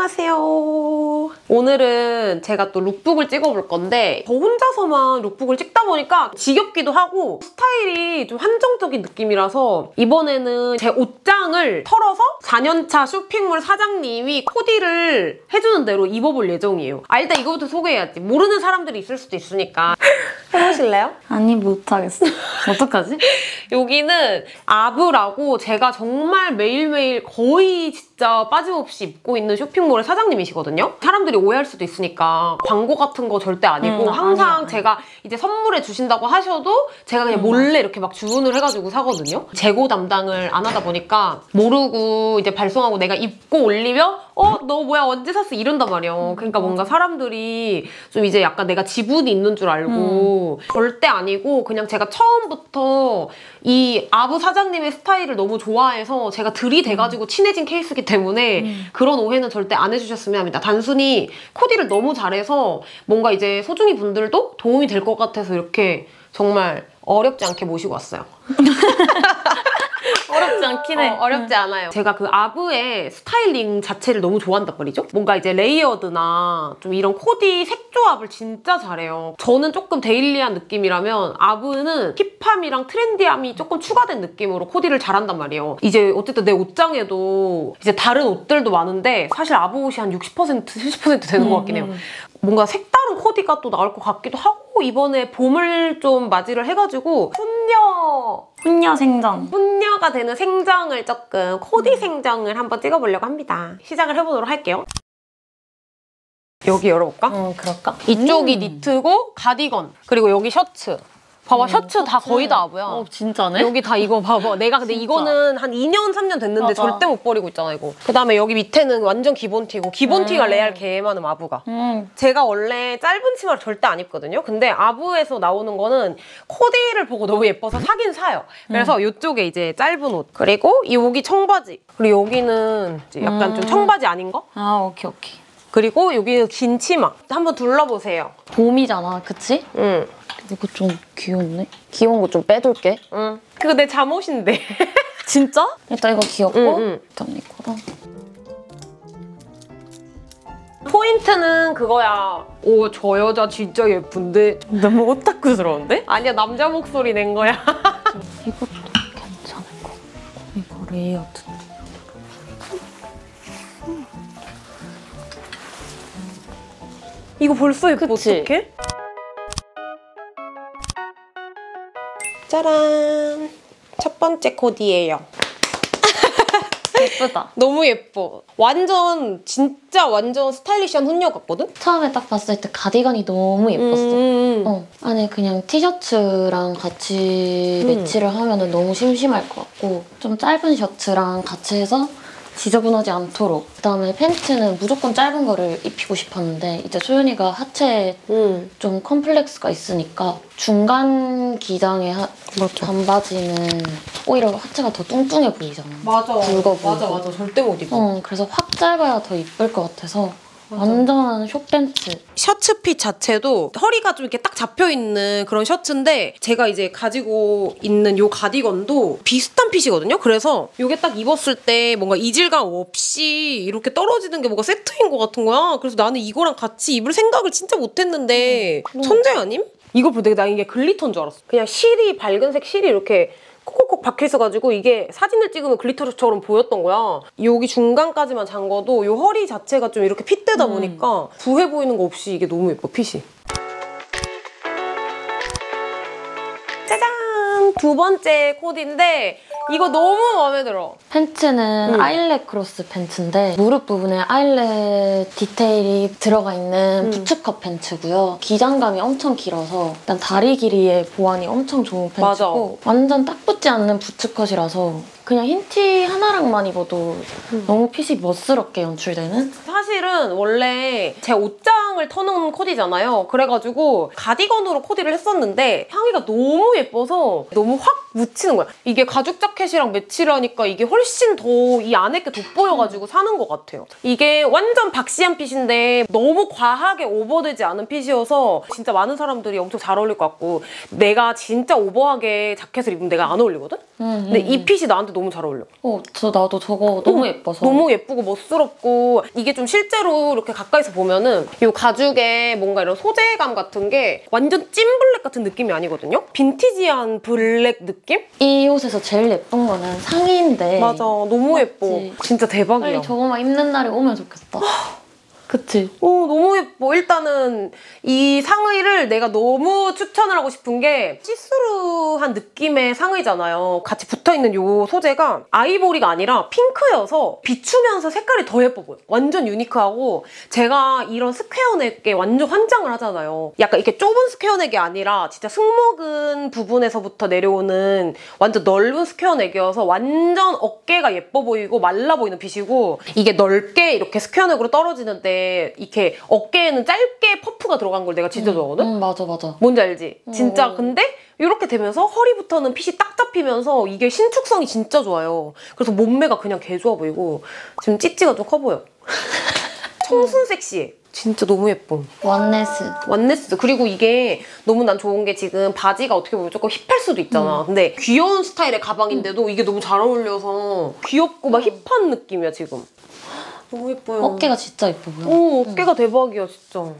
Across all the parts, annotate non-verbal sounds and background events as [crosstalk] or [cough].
안녕하세요. 오늘은 제가 또 룩북을 찍어볼 건데 저 혼자서만 룩북을 찍다 보니까 지겹기도 하고 스타일이 좀 한정적인 느낌이라서 이번에는 제 옷장을 털어서 4년차 쇼핑몰 사장님이 코디를 해주는 대로 입어볼 예정이에요. 아 일단 이거부터 소개해야지. 모르는 사람들이 있을 수도 있으니까. [laughs] 해보실래요? 아니 못하겠어. 어떡하지? [laughs] 여기는 아브라고 제가 정말 매일매일 거의 진짜 빠짐없이 입고 있는 쇼핑몰의 사장님이시거든요. 사람들이 오해할 수도 있으니까 광고 같은 거 절대 아니고 음, 항상 아니야. 제가 이제 선물해 주신다고 하셔도 제가 그냥 몰래 이렇게 막 주문을 해가지고 사거든요. 재고 담당을 안 하다 보니까 모르고 이제 발송하고 내가 입고 올리면 어? 너 뭐야 언제 샀어? 이런단 말이에요. 그러니까 뭔가 사람들이 좀 이제 약간 내가 지분이 있는 줄 알고 절대 아니고 그냥 제가 처음부터 이 아부 사장님의 스타일을 너무 좋아해서 제가 들이대가지고 친해진 케이스이기 때문에 그런 오해는 절대 안 해주셨으면 합니다. 단순히 코디를 너무 잘해서 뭔가 이제 소중이 분들도 도움이 될 것 같아서 이렇게 정말 어렵지 않게 모시고 왔어요. [laughs] 어렵지 않긴 해. 어, 어렵지 않아요. 제가 그 아브의 스타일링 자체를 너무 좋아한단 말이죠. 뭔가 이제 레이어드나 좀 이런 코디 색 조합을 진짜 잘해요. 저는 조금 데일리한 느낌이라면 아브는 힙함이랑 트렌디함이 조금 추가된 느낌으로 코디를 잘한단 말이에요. 이제 어쨌든 내 옷장에도 이제 다른 옷들도 많은데 사실 아브 옷이 한 60% 70% 되는 것 같긴 해요. 뭔가 색다른 코디가 또 나올 것 같기도 하고 이번에 봄을 좀 맞이를 해가지고 훈녀 훈녀 생장. 훈녀가 되는 생장을 조금 코디 생장을 한번 찍어보려고 합니다. 시작을 해보도록 할게요. 여기 열어볼까? 어 그럴까? 이쪽이 음. 니트고 가디건 그리고 여기 셔츠. 봐봐 셔츠 다 거의 다 아부야. 어 진짜네. 여기 다 이거 봐봐. 내가 근데. 이거는 한 2년, 3년 됐는데 맞아. 절대 못 버리고 있잖아, 이거. 그 다음에 여기 밑에는 완전 기본 티고, 기본 티가 음. 레알 개 많은 아부가. 음. 제가 원래 짧은 치마를 절대 안 입거든요. 근데 아부에서 나오는 거는 코디를 보고 너무 예뻐서 사긴 사요. 그래서 이쪽에 이제 짧은 옷. 그리고 여기 청바지. 그리고 여기는 약간 좀 음. 청바지 아닌 거? 아 오케이 오케이. 그리고 여기는 긴 치마. 한번 둘러보세요. 봄이잖아, 그치? 응. 이거 좀 귀엽네. 귀여운 거 좀 빼둘게. 응. 그거 내 잠옷인데. [laughs] 진짜? 일단 이거 귀엽고 응, 응. 일단 이거랑 포인트는 그거야. 오, 저 여자 진짜 예쁜데. 너무 오타쿠스러운데? 아니야, 남자 목소리 낸 거야. [laughs] 이것도 괜찮을 것 같고 이거 레이어드. 이거 벌써 예뻐? 어떡해? 짜란. 첫 번째 코디예요. 예쁘다. [laughs] 너무 예뻐. 완전 진짜 완전 스타일리시한 훈녀 같거든? 처음에 딱 봤을 때 가디건이 너무 예뻤어. 음. 어, 안에 그냥 티셔츠랑 같이 음. 매치를 하면 너무 심심할 것 같고 좀 짧은 셔츠랑 같이 해서 지저분하지 않도록 그다음에 팬츠는 무조건 짧은 거를 입히고 싶었는데 이제 소연이가 하체에 음. 좀 컴플렉스가 있으니까 중간 기장의 하- 반바지는 오히려 하체가 더 뚱뚱해 보이잖아 맞아. 굵어 맞아, 보이고. 맞아. 절대 못 입어. 어, 그래서 확 짧아야 더 이쁠 것 같아서 완전한 숏팬츠 셔츠핏 자체도 허리가 좀 이렇게 딱 잡혀 있는 그런 셔츠인데 제가 이제 가지고 있는 요 가디건도 비슷한 핏이거든요. 그래서 이게 딱 입었을 때 뭔가 이질감 없이 이렇게 떨어지는 게 뭔가 세트인 것 같은 거야. 그래서 나는 이거랑 같이 입을 생각을 진짜 못했는데 음. 천재 아님? 이걸 볼 때 나 이게 글리터인 줄 알았어. 그냥 실이 밝은색 실이 이렇게 콕콕콕 박혀 있어가지고 이게 사진을 찍으면 글리터처럼 보였던 거야. 여기 중간까지만 잠궈도 이 허리 자체가 좀 이렇게 핏되다 음. 보니까 부해 보이는 거 없이 이게 너무 예뻐 핏이. 두 번째 코디인데 이거 너무 마음에 들어. 팬츠는 음. 아일렛 크로스 팬츠인데 무릎 부분에 아일렛 디테일이 들어가 있는 음. 부츠컷 팬츠고요. 기장감이 엄청 길어서 일단 다리 길이의 보완이 엄청 좋은 팬츠고 완전 딱 붙지 않는 부츠컷이라서 그냥 흰 티 하나랑만 입어도 음. 너무 핏이 멋스럽게 연출되는 사실은 원래 제 옷장을 터놓은 코디잖아요. 그래가지고 가디건으로 코디를 했었는데 향이가 너무 예뻐서 너무 확 묻히는 거야. 이게 가죽 자켓이랑 매치를 하니까 이게 훨씬 더 이 안에 게 돋보여가지고 사는 것 같아요. 이게 완전 박시한 핏인데 너무 과하게 오버되지 않은 핏이어서 진짜 많은 사람들이 엄청 잘 어울릴 것 같고 내가 진짜 오버하게 자켓을 입으면 내가 안 어울리거든? 음, 근데 음. 이 핏이 나한테 너무 잘 어울려. 어, 저 나도 저거 너무 어, 예뻐서. 너무 예쁘고 멋스럽고 이게 좀 실제로 이렇게 가까이서 보면은 이 가죽에 뭔가 이런 소재감 같은 게 완전 찐 블랙 같은 느낌이 아니거든요? 빈티지한 블랙 느낌? 이 옷에서 제일 예쁜 거는 상의인데. 맞아 너무 맞지. 예뻐 진짜 대박이야 빨리 저거만 입는 날이 오면 좋겠다. [laughs] 그치? 오 너무 예뻐. 일단은 이 상의를 내가 너무 추천을 하고 싶은 게 시스루한 느낌의 상의잖아요. 같이 붙어있는 요 소재가 아이보리가 아니라 핑크여서 비추면서 색깔이 더 예뻐 보여. 완전 유니크하고 제가 이런 스퀘어 넥에 완전 환장을 하잖아요. 약간 이렇게 좁은 스퀘어 넥이 아니라 진짜 승모근 부분에서부터 내려오는 완전 넓은 스퀘어 넥이어서 완전 어깨가 예뻐 보이고 말라 보이는 핏이고 이게 넓게 이렇게 스퀘어 넥으로 떨어지는데 이렇게 어깨에는 짧게 퍼프가 들어간 걸 내가 진짜 좋아하거든? 응, 맞아, 맞아. 뭔지 알지? 진짜 어. 근데 이렇게 되면서 허리부터는 핏이 딱 잡히면서 이게 신축성이 진짜 좋아요. 그래서 몸매가 그냥 개 좋아 보이고 지금 찌찌가 좀 커 보여. [laughs] 청순 섹시해. 진짜 너무 예뻐. 원네스. 완네스. 그리고 이게 너무 난 좋은 게 지금 바지가 어떻게 보면 조금 힙할 수도 있잖아. 근데 귀여운 스타일의 가방인데도 이게 너무 잘 어울려서 귀엽고 막 힙한 느낌이야 지금. 너무 예뻐요. 어깨가 진짜 예뻐 보여. 오, 어깨가 대박이야, 진짜.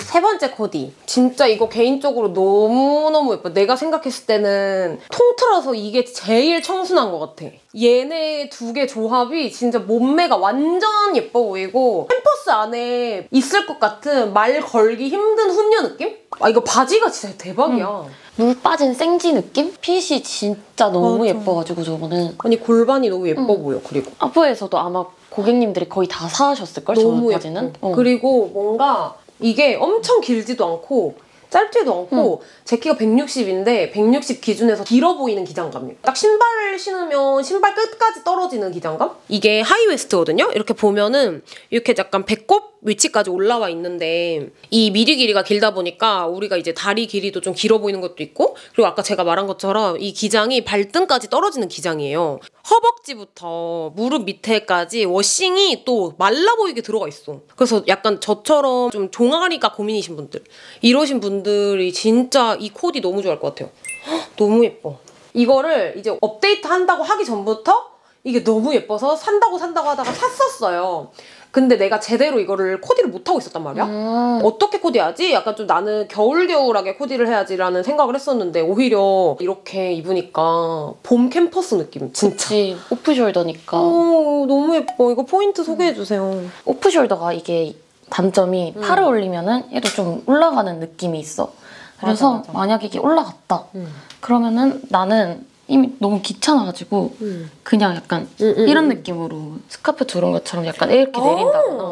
세 번째 코디. 진짜 이거 개인적으로 너무너무 예뻐. 내가 생각했을 때는 통틀어서 이게 제일 청순한 것 같아. 얘네 두 개 조합이 진짜 몸매가 완전 예뻐 보이고 캠퍼스 안에 있을 것 같은 말 걸기 힘든 훈녀 느낌? 아, 이거 바지가 진짜 대박이야. 물 빠진 생지 느낌? 핏이 진짜 너무 맞아. 예뻐가지고 저거는. 아니, 골반이 너무 예뻐 보여, 그리고. 아프에서도 아마 고객님들이 거의 다 사셨을걸? 너무? 예뻐. 어. 그리고 뭔가 이게 엄청 길지도 않고 짧지도 않고 제 키가 160인데 160 기준에서 길어 보이는 기장감이에요. 딱 신발을 신으면 신발 끝까지 떨어지는 기장감? 이게 하이웨스트거든요. 이렇게 보면은 이렇게 약간 배꼽 위치까지 올라와 있는데 이 미리 길이가 길다 보니까 우리가 이제 다리 길이도 좀 길어 보이는 것도 있고 그리고 아까 제가 말한 것처럼 이 기장이 발등까지 떨어지는 기장이에요. 허벅지부터 무릎 밑에까지 워싱이 또 말라 보이게 들어가 있어. 그래서 약간 저처럼 좀 종아리가 고민이신 분들 이러신 분들이 진짜 이 코디 너무 좋아할 것 같아요. 헉, 너무 예뻐. 이거를 이제 업데이트 한다고 하기 전부터 이게 너무 예뻐서 산다고 산다고 하다가 샀었어요. 근데 내가 제대로 이거를 코디를 못하고 있었단 말이야. 음. 어떻게 코디하지? 약간 좀 나는 겨울겨울하게 코디를 해야지라는 생각을 했었는데 오히려 이렇게 입으니까 봄 캠퍼스 느낌 진짜. 그치. 오프숄더니까. 오 너무 예뻐. 이거 포인트 소개해주세요. 오프숄더가 이게 단점이 음. 팔을 올리면은 얘도 좀 올라가는 느낌이 있어. 그래서 맞아, 맞아. 만약에 이게 올라갔다. 음. 그러면은 나는 이미 너무 귀찮아가지고 음. 그냥 약간 음, 음, 이런 음. 느낌으로 스카프 두른 것처럼 약간 이렇게 내린다거나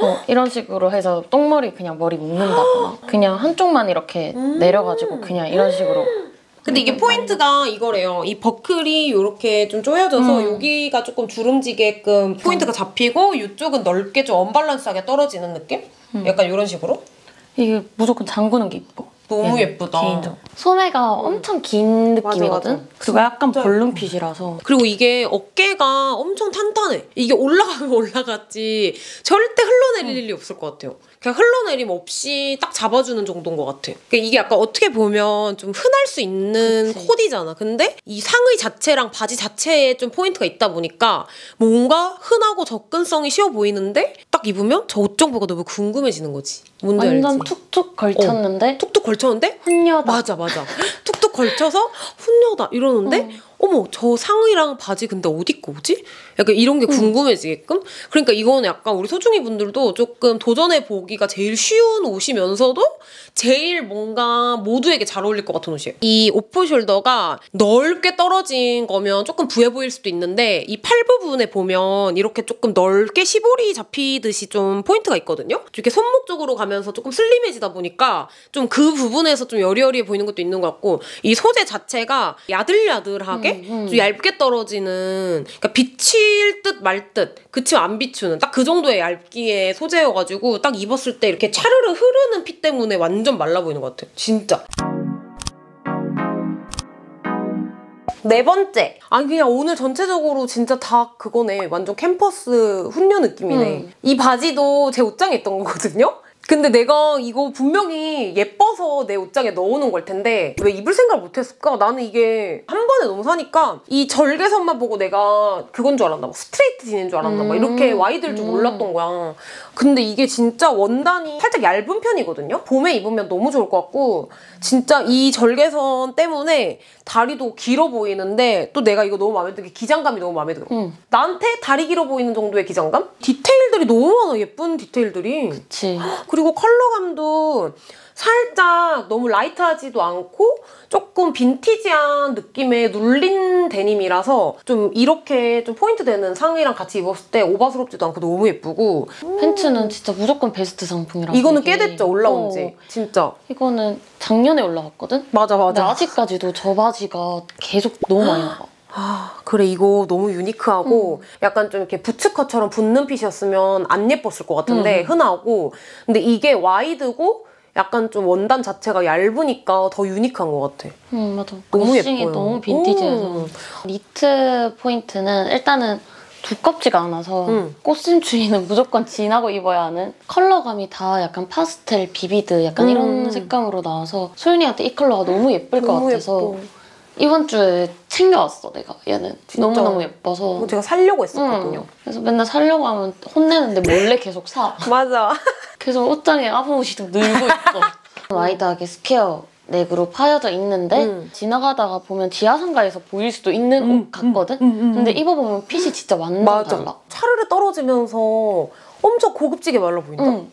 어, 이런 식으로 해서 똥머리 그냥 머리 묶는다거나 [gasps] 그냥 한쪽만 이렇게 음. 내려가지고 그냥 이런 식으로 근데 이게 포인트가 이거래요. 이 버클이 이렇게 좀 조여져서 음. 여기가 조금 주름지게끔 포인트가 잡히고 이쪽은 넓게 좀 언밸런스하게 떨어지는 느낌? 약간 이런 식으로? 이게 무조건 잠그는 게 이뻐. 너무 얘는 예쁘다. 개인적으로. 소매가 엄청 긴 맞아, 느낌이거든. 맞아. 그리고 약간 볼륨핏이라서 그리고 이게 어깨가 엄청 탄탄해. 이게 올라가면 [laughs] 올라갔지 절대 흘러내릴 일이 없을 것 같아요. 그냥 흘러내림 없이 딱 잡아주는 정도인 것 같아. 그러니까 이게 약간 어떻게 보면 좀 흔할 수 있는 그치. 코디잖아. 근데 이 상의 자체랑 바지 자체에 좀 포인트가 있다 보니까 뭔가 흔하고 접근성이 쉬워 보이는데 딱 입으면 저 옷 정보가 너무 궁금해지는 거지. 뭔지 완전 알지? 툭툭 걸쳤는데 툭툭 걸쳤는데 훈녀다. 맞아 맞아 툭툭 걸쳐서 훈녀다 이러는데 어머 저 상의랑 바지 근데 어디 거 오지? 약간 이런 게 궁금해지게끔? 그러니까 이거는 약간 우리 소중이 분들도 조금 도전해 보기가 제일 쉬운 옷이면서도 제일 뭔가 모두에게 잘 어울릴 것 같은 옷이에요. 이 off-shoulder가 넓게 떨어진 거면 조금 부해 보일 수도 있는데 이 팔 부분에 보면 이렇게 조금 넓게 시보리 잡히듯이 좀 포인트가 있거든요. 이렇게 손목 쪽으로 가면서 조금 슬림해지다 보니까 좀 그 부분에서 좀 여리여리해 보이는 것도 있는 것 같고 이 소재 자체가 야들야들하게 음, 음. 좀 얇게 떨어지는 그러니까 비칠 듯 말 듯 그치만 안 비추는 딱 그 정도의 얇기의 소재여가지고 딱 입었을 때 이렇게 차르르 흐르는 핏 때문에 완전 말라 보이는 것 같아요 진짜 네 번째. 아니 그냥 오늘 전체적으로 진짜 다 그거네. 완전 캠퍼스 훈녀 느낌이네. 음. 이 바지도 제 옷장에 있던 거거든요. 근데 내가 이거 분명히 예뻐서 내 옷장에 넣어놓은 걸 텐데 왜 입을 생각을 못했을까? 나는 이게 한 번에 너무 사니까 이 절개선만 보고 내가 그건 줄 알았나 봐. straight jean인 줄 알았나 봐. 이렇게 음. wide일 줄 음. 몰랐던 거야. 근데 이게 진짜 원단이 살짝 얇은 편이거든요? 봄에 입으면 너무 좋을 것 같고 진짜 이 절개선 때문에 다리도 길어 보이는데 또 내가 이거 너무 마음에 들게 기장감이 너무 마음에 들어. 응, 나한테 다리 길어 보이는 정도의 기장감? 디테일들이 너무 많아 예쁜 디테일들이 그치. 그리고 컬러감도 살짝 너무 light하지도 않고 조금 vintage한 느낌의 눌린 데님이라서 좀 이렇게 좀 포인트 되는 상의랑 같이 입었을 때 오버스럽지도 않고 너무 예쁘고 팬츠는 진짜 무조건 베스트 상품이라고. 이거는. 꽤 됐죠 올라온 지 어, 진짜 이거는 작년에 올라왔거든? 맞아 맞아 아직까지도 저 바지가 계속 너무 많이 나와. 아, 그래 이거 너무 unique하고 약간 좀 이렇게 boots cut처럼 붙는 fit이었으면 안 예뻤을 것 같은데 음. 흔하고 근데 이게 wide고 약간 좀 원단 자체가 얇으니까 더 unique한 것 같아. 응, 맞아. 너무 예뻐요. 너무 vintage해서. 음. 니트 포인트는 일단은 두껍지가 않아서 음. 꽃샘추위는 무조건 진하고 입어야 하는 컬러감이 다 약간 파스텔, vivid 약간 음. 이런 색감으로 나와서 소윤이한테 이 컬러가 너무 예쁠 것 너무 같아서 예뻐. 이번 주에 챙겨왔어 내가 얘는 진짜. 너무너무 예뻐서 제가 살려고 했었거든요. 응. 그래서 맨날 살려고 하면 혼내는데 몰래 계속 사 [laughs] 맞아. 계속 옷장에 아브 옷이 좀 늘고 있어 [laughs] wide하게 square neck으로 파여져 있는데 음. 지나가다가 보면 지하상가에서 보일 수도 있는 음, 옷 같거든? 음, 음, 근데 음. 입어보면 핏이 진짜 완전 맞아. 달라 차르르 떨어지면서 엄청 고급지게 말라 보인다. 응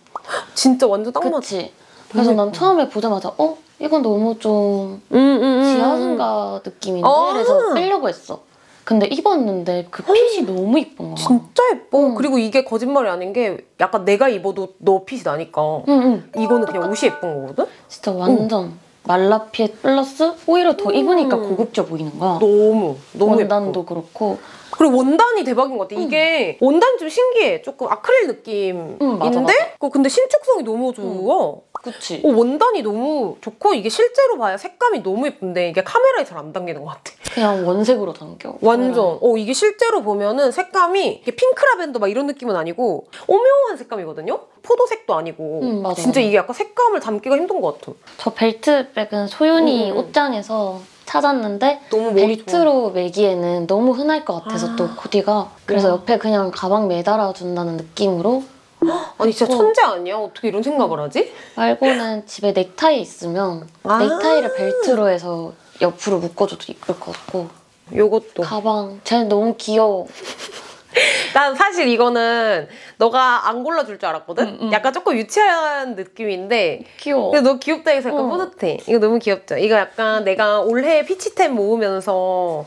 진짜 완전 딱 맞아. 그치 그래서 난. 처음에 보자마자 어? 이건 너무 좀 음, 음, 음. 지하상가 느낌인데 아. 그래서 빼려고 했어 근데 입었는데 그 핏이 너무 이쁜 거야 진짜 예뻐. 응. 그리고 이게 거짓말이 아닌 게 약간 내가 입어도 너 핏이 나니까. 응, 응. 이거는 그냥 옷이 예쁜 거거든? 진짜 완전 말라핏 플러스 오히려 더 입으니까 음. 고급져 보이는 거야. 너무, 너무 원단도 예뻐. 그렇고. 그리고 원단이 대박인 것 같아. 이게 원단이 좀 신기해. 조금 아크릴 느낌인데? 응, 맞아, 맞아. 어, 근데 신축성이 너무 좋아. 그치. 어, 원단이 너무 좋고 이게 실제로 봐야 색감이 너무 예쁜데 이게 카메라에 잘 안 담기는 것 같아. 그냥 원색으로 담겨. 완전. 어 이게 실제로 보면은 색감이 이게 핑크 라벤더 막 이런 느낌은 아니고 오묘한 색감이거든요. 포도색도 아니고. 응, 맞아, 진짜. 이게 약간 색감을 담기가 힘든 것 같아. 저 벨트백은 소윤이 응, 응. 옷장에서 찾았는데 너무 목이 좋아. 벨트로 매기에는 너무 흔할 것 같아서 아. 또 코디가 그래서 와. 옆에 그냥 가방 매달아 준다는 느낌으로 [gasps] 아니 진짜 어. 천재 아니야? 어떻게 이런 생각을 하지? 말고는 집에 넥타이 있으면 아. 넥타이를 벨트로 해서 옆으로 묶어줘도 이쁠 것 같고 요것도. 가방 쟤는 너무 귀여워 [laughs] 난 사실 이거는 너가 안 골라줄 줄 알았거든? 응, 응. 약간 조금 유치한 느낌인데 귀여워 근데 너 귀엽다 해서 약간 어. 뿌듯해. 이거 너무 귀엽죠? 이거 약간 내가 올해 peach템 모으면서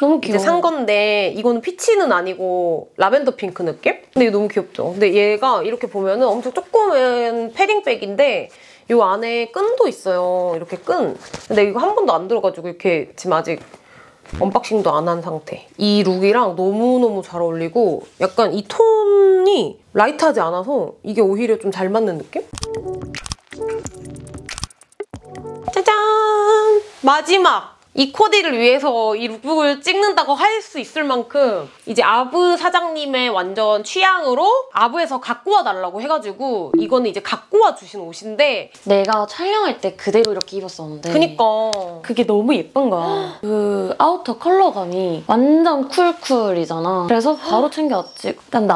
너무 이제 귀여워 산 건데 이거는 peach는 아니고 lavender pink 느낌? 근데 너무 귀엽죠? 근데 얘가 이렇게 보면은 엄청 조그만 padding bag인데 이 안에 끈도 있어요. 이렇게 끈. 근데 이거 한 번도 안 들어가지고 이렇게 지금 아직 unboxing도 안 한 상태. 이 look이랑 너무너무 잘 어울리고 약간 이 톤이 light하지 않아서 이게 오히려 좀 잘 맞는 느낌? 짜잔! 마지막! 이 코디를 위해서 이 lookbook을 찍는다고 할 수 있을 만큼 이제 아브 사장님의 완전 취향으로 아브에서 갖고 와달라고 해가지고 이거는 이제 갖고 와 주신 옷인데 내가 촬영할 때 그대로 이렇게 입었었는데 그니까. 그게 너무 예쁜 거야. [gasps] 그 outer 컬러감이 완전 쿨쿨이잖아. 그래서 바로 챙겨왔지. 일단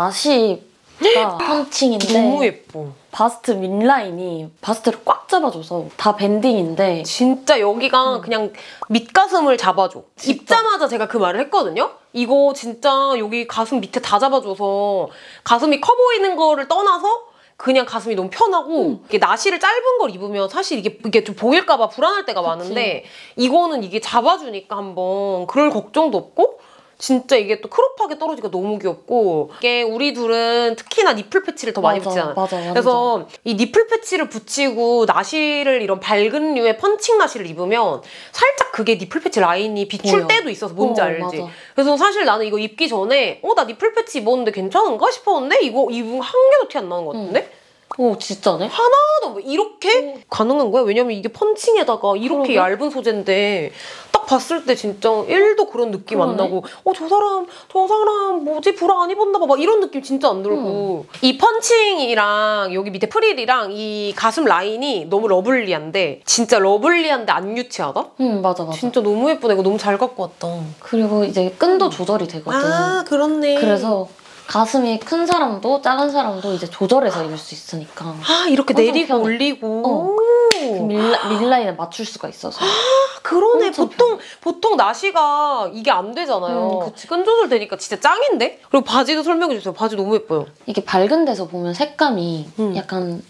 나시가 펀칭인데 너무 예뻐. 바스트 윗라인이 바스트를 꽉 잡아줘서 다 밴딩인데 진짜 여기가 그냥 밑가슴을 잡아줘. 진짜. 입자마자 제가 그 말을 했거든요. 이거 진짜 여기 가슴 밑에 다 잡아줘서 가슴이 커 보이는 거를 떠나서 그냥 가슴이 너무 편하고 이게 나시를 짧은 걸 입으면 사실 이게 이게 좀 보일까봐 불안할 때가 많은데 이거는 이게 잡아주니까 한번 그럴 걱정도 없고 진짜 이게 또 크롭하게 떨어지니까 너무 귀엽고 이게 우리 둘은 특히나 니플 패치를 더 많이 맞아, 붙이잖아. 맞아, 완전. 그래서 이 니플 패치를 붙이고 나시를 이런 밝은 류의 펀칭 나시를 입으면 살짝 그게 nipple patch 라인이 비출 보여. 때도 있어서 뭔지 어, 알지? 맞아. 그래서 사실 나는 이거 입기 전에 어 나 nipple patch 입었는데 괜찮은가 싶었는데 이거 입은 한 개도 티 안 나는 것 같은데? 오 진짜네? 하나도 뭐 이렇게 가능한 거야? 왜냐면 이게 펀칭에다가 이렇게 그러게. 얇은 소재인데 딱 봤을 때 진짜 1도 그런 느낌 안 그러네. 나고 어 저 사람 저 사람 뭐지 브라 안 입었나 봐 막 이런 느낌 진짜 안 들고 이 펀칭이랑 여기 밑에 프릴이랑 이 가슴 라인이 너무 lovely한데 진짜 lovely한데 안 유치하다? 응 맞아 맞아. 진짜 너무 예쁘다 이거 너무 잘 갖고 왔다 그리고 이제 끈도 조절이 되거든. 아 그렇네 그래서 가슴이 큰 사람도 작은 사람도 이제 조절해서 입을 수 있으니까 아 이렇게 내리고 편해. 올리고 어. 그 밀라, 밀라인에 맞출 수가 있어서. 그러네. 엄청 보통 보통 나시가 이게 안 되잖아요. 음, 그치. 끈 조절 되니까 진짜 짱인데? 그리고 바지도 설명해 주세요. 바지 너무 예뻐요. 이게 밝은 데서 보면 색감이 음. 약간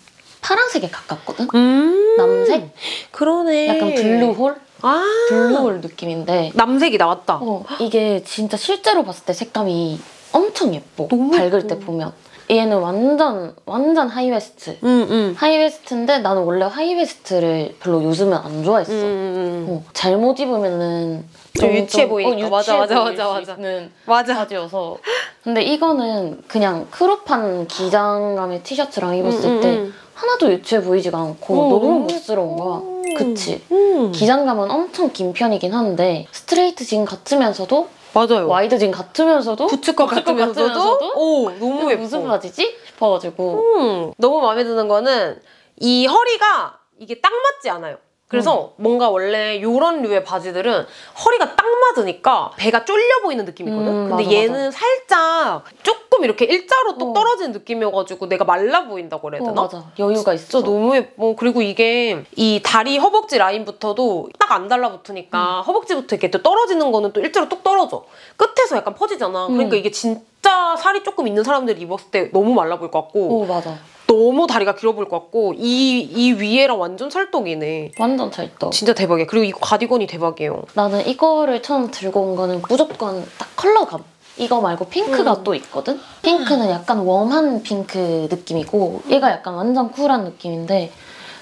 파란색에 가깝거든? 음. 남색? 그러네. 약간 blue hole? 아. blue hole 느낌인데. 남색이 나왔다. 어, 이게 진짜 실제로 봤을 때 색감이 엄청 예뻐. 너무 밝을 예뻐. 때 보면 얘는 완전 완전 high waist 응응 high waist인데 나는 원래 high waist를 별로 요즘은 안 좋아했어 음. 어, 잘못 입으면은 좀 유치해 보이니까. 어, 맞아, 유치해 맞아, 맞아, 수 맞아. 맞아 바지여서 근데 이거는 그냥 crop한 기장감의 티셔츠랑 입었을 음, 때 음, 하나도 유치해 보이지가 않고 어, 너무 멋스러운 거야 음. 그치 음. 기장감은 엄청 긴 편이긴 한데 straight jean 같으면서도 맞아요 wide jean 같으면서도 boots cut 같으면서도 같으면서도? 오 너무 예뻐 무슨 바지지? 싶어가지고 음, 너무 마음에 드는 거는 이 허리가 이게 딱 맞지 않아요. 그래서 뭔가 원래 요런 류의 바지들은 허리가 딱 맞으니까 배가 쫄려 보이는 느낌이거든. 음, 근데 맞아, 얘는 살짝 조금 이렇게 일자로 똑 어. 떨어지는 느낌이어가지고 내가 말라 보인다고 그래야 어, 되나? 맞아 여유가 있어 진짜 너무 예뻐. 그리고 이게 이 다리 허벅지 라인부터도 딱 안 달라붙으니까 허벅지부터 이렇게 또 떨어지는 거는 또 일자로 뚝 떨어져. 끝에서 약간 퍼지잖아. 그러니까 음. 이게 진짜 살이 조금 있는 사람들이 입었을 때 너무 말라 보일 것 같고 오 맞아 너무 다리가 길어 보일 것 같고 이, 이 위에랑 완전 찰떡이네. 완전 찰떡 진짜 대박이야. 그리고 이거 가디건이 대박이에요. 나는 이거를 처음 들고 온 거는 무조건 딱 컬러감. 이거 말고 핑크가 음. 또 있거든? 핑크는 약간 warm한 핑크 느낌이고 얘가 약간 완전 쿨한 느낌인데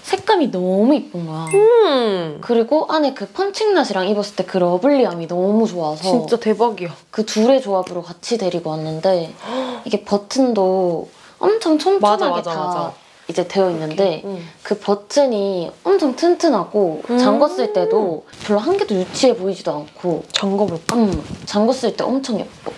색감이 너무 이쁜 거야. 음. 그리고 안에 그 펀칭 나시랑 입었을 때 그 러블리함이 너무 좋아서 진짜 대박이야. 그 둘의 조합으로 같이 데리고 왔는데 [gasps] 이게 버튼도 엄청 촘촘하게 맞아, 맞아, 다 맞아. 이제 되어 있는데 음. 그 버튼이 엄청 튼튼하고 음. 잠궜을 때도 별로 한 개도 유치해 보이지도 않고 잠궈볼까? 음, 잠궜을 때 엄청 예뻐.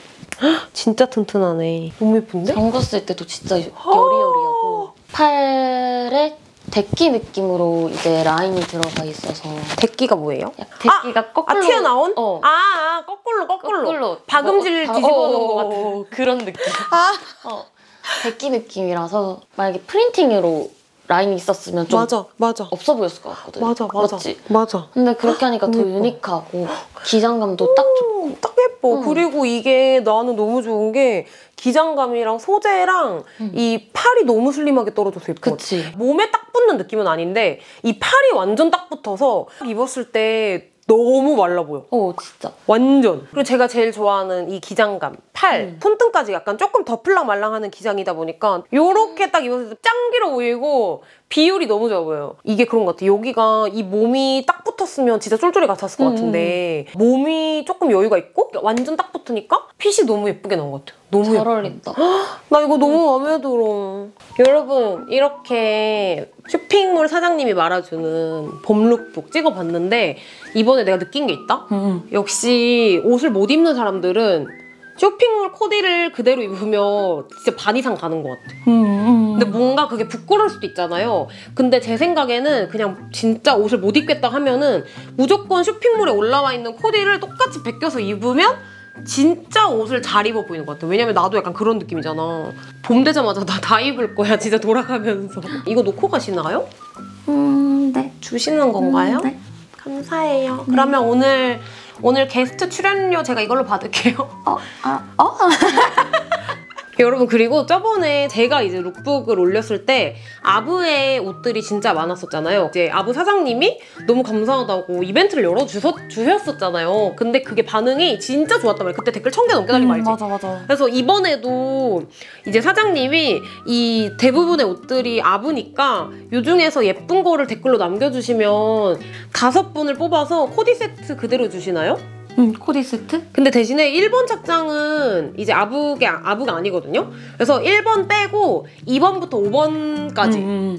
진짜 튼튼하네. 너무 예쁜데? 잠궜을 때도 진짜 여리여리하고 팔에 데끼 느낌으로 이제 라인이 들어가 있어서 데끼가 뭐예요? 약 데끼가 거꾸로 아 튀어나온? 어. 아, 아 거꾸로 거꾸로. 거꾸로 박음질 뭐, 뒤집어 어, 놓은 어, 것 어, 같은. 어, 그런 느낌. 아 어, 데끼 느낌이라서 만약에 프린팅으로 라인이 있었으면 좀 맞아 맞아 없어 보였을 것 같거든. 맞아 맞아 맞지? 맞아. 근데 그렇게 하니까 더. 유니크하고 기장감도 딱 좋고. 음, 딱 예뻐. 음. 그리고 이게 나는 너무 좋은 게 기장감이랑 소재랑 음. 이 팔이 너무 슬림하게 떨어져서 예뻐. 그치. 몸에 딱 붙는 느낌은 아닌데 이 팔이 완전 딱 붙어서 입었을 때 너무 말라 보여. 어, 진짜. 완전. 그리고 제가 제일 좋아하는 이 기장감, 팔, 음. 손등까지 약간 조금 더 플랑말랑하는 기장이다 보니까 요렇게 딱 입었을 때짱 길어 보이고 비율이 너무 좋아 보여요. 이게 그런 것 같아. 여기가 이 몸이 딱 붙었으면 진짜 쫄쫄이 같았을 것 음. 같은데 몸이 조금 여유가 있고 완전 딱 붙으니까 핏이 너무 예쁘게 나온 것 같아. 너무 잘. 어울린다. [gasps] 나 이거 너무 마음에 들어. 여러분 이렇게 쇼핑몰 사장님이 말아주는 봄 룩북 찍어봤는데 이번에 내가 느낀 게 있다. 음. 역시 옷을 못 입는 사람들은 쇼핑몰 코디를 그대로 입으면 진짜 반 이상 가는 것 같아. 음. 근데 뭔가 그게 부끄러울 수도 있잖아요. 근데 제 생각에는 그냥 진짜 옷을 못 입겠다 하면은 무조건 쇼핑몰에 올라와 있는 코디를 똑같이 베껴서 입으면 진짜 옷을 잘 입어 보이는 것 같아. 왜냐면 나도 약간 그런 느낌이잖아. 봄 되자마자 나 다 입을 거야. 진짜 돌아가면서. 이거 놓고 가시나요? 음, 네. 주시는 건가요? 음, 네. 감사해요. 그러면 오늘 오늘 게스트 출연료 제가 이걸로 받을게요. 어, 아, 어? [laughs] 여러분 그리고 저번에 제가 이제 룩북을 올렸을 때 아부의 옷들이 진짜 많았었잖아요. 이제 아부 사장님이 너무 감사하다고 이벤트를 열어 주셨었잖아요. 근데 그게 반응이 진짜 좋았단 말이에요. 그때 댓글 천 개 넘게 달린 거 알지? 음, 맞아, 맞아. 그래서 이번에도 이제 사장님이 이 대부분의 옷들이 아부니까 요 중에서 예쁜 거를 댓글로 남겨주시면 다섯 분을 뽑아서 코디 세트 그대로 주시나요? 음, 코디 세트? 근데 대신에 1번 착장은 이제 아부가, 아부가 아니거든요? 그래서 1번 빼고 2번부터 5번까지 음,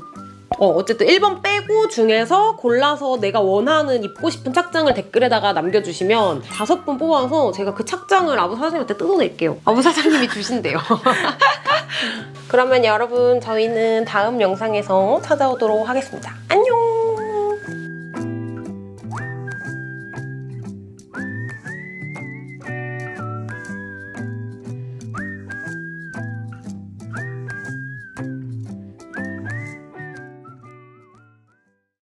어, 어쨌든 1번 빼고 중에서 골라서 내가 원하는 입고 싶은 착장을 댓글에다가 남겨주시면 다섯 분 뽑아서 제가 그 착장을 아부 사장님한테 뜯어낼게요. 아부 사장님이 주신대요. [laughs] 그러면 여러분 저희는 다음 영상에서 찾아오도록 하겠습니다. 안녕!